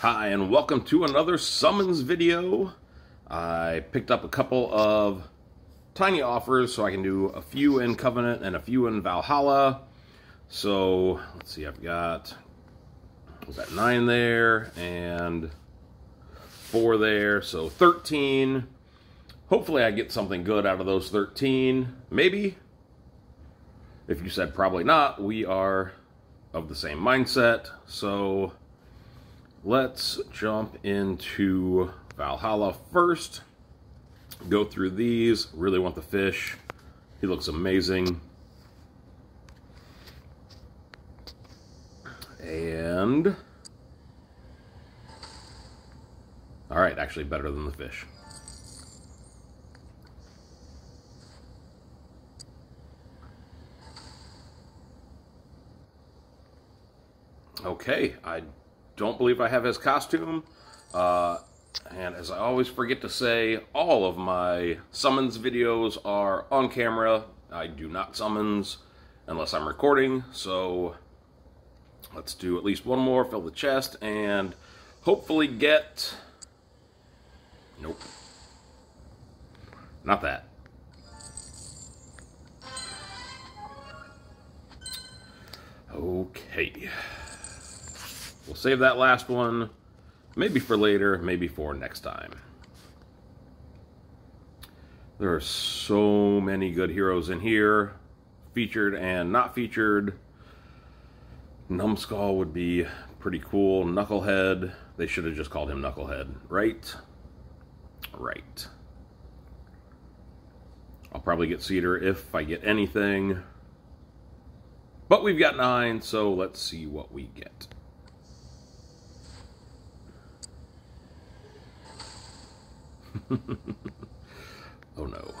Hi, and welcome to another summons video. I picked up a couple of tiny offers so I can do a few in Covenant and a few in Valhalla. So, let's see, I've got, was that nine there and four there, so 13. Hopefully I get something good out of those 13. Maybe. If you said probably not, we are of the same mindset. So let's jump into Valhalla first. Go through these. Really want the fish. He looks amazing. And... Alright, actually better than the fish. Okay, I don't believe I have his costume. Uh, and as I always forget to say, all of my summons videos are on camera. I do not summons unless I'm recording, so let's do at least one more, fill the chest, and hopefully get... Nope. Not that. Okay. We'll save that last one, maybe for later, maybe for next time. There are so many good heroes in here, featured and not featured. Numbskull would be pretty cool. Knucklehead, they should have just called him Knucklehead, right? Right. I'll probably get Cedar if I get anything. But we've got nine, so let's see what we get. oh no.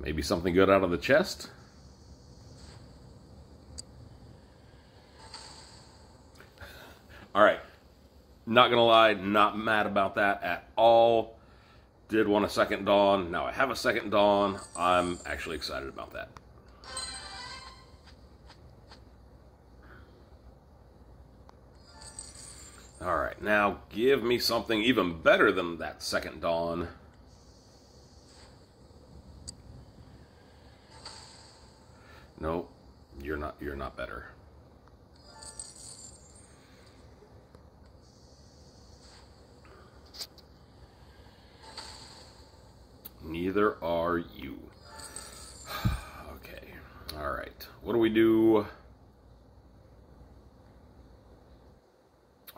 Maybe something good out of the chest? Alright. Not gonna lie, not mad about that at all. Did want a second Dawn. Now I have a second Dawn. I'm actually excited about that. All right, now give me something even better than that second dawn. No, you're not you're not better. Neither are you. okay. All right. What do we do?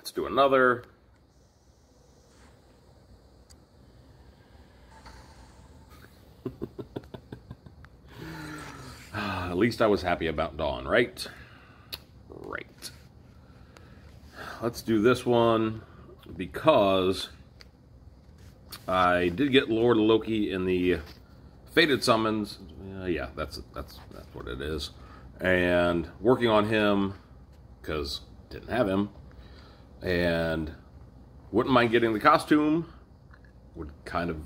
Let's do another. At least I was happy about Dawn, right? Right. Let's do this one because I did get Lord Loki in the Fated Summons. Uh, yeah, that's that's that's what it is. And working on him because didn't have him and wouldn't mind getting the costume. Would kind of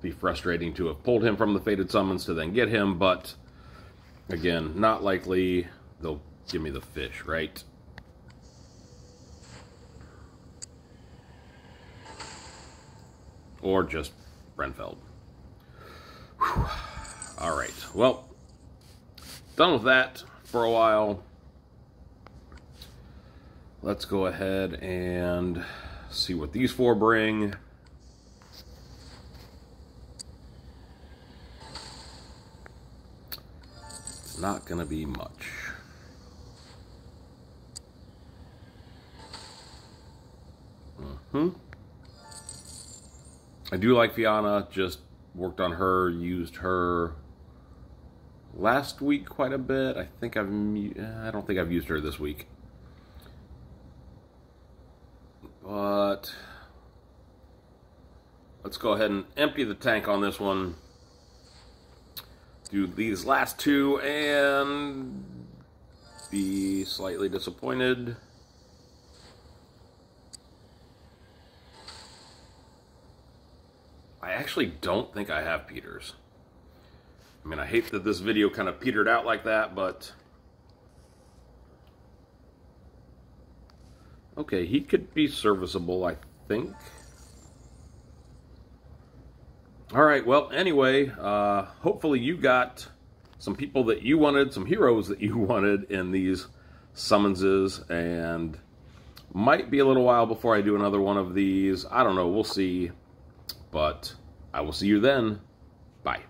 be frustrating to have pulled him from the Fated Summons to then get him, but again, not likely they'll give me the fish, right? Or just Brenfeld. Whew. All right, well, done with that for a while let's go ahead and see what these four bring. It's not going to be much. Mm hmm I do like Fianna, just worked on her, used her last week quite a bit. I think I've, I don't think I've used her this week. But let's go ahead and empty the tank on this one. Do these last two and be slightly disappointed. I actually don't think I have Peters. I mean, I hate that this video kind of petered out like that, but Okay, he could be serviceable, I think. All right, well, anyway, uh, hopefully you got some people that you wanted, some heroes that you wanted in these summonses, and might be a little while before I do another one of these. I don't know, we'll see. But I will see you then. Bye.